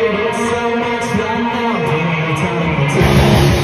It's so much fun now. Time to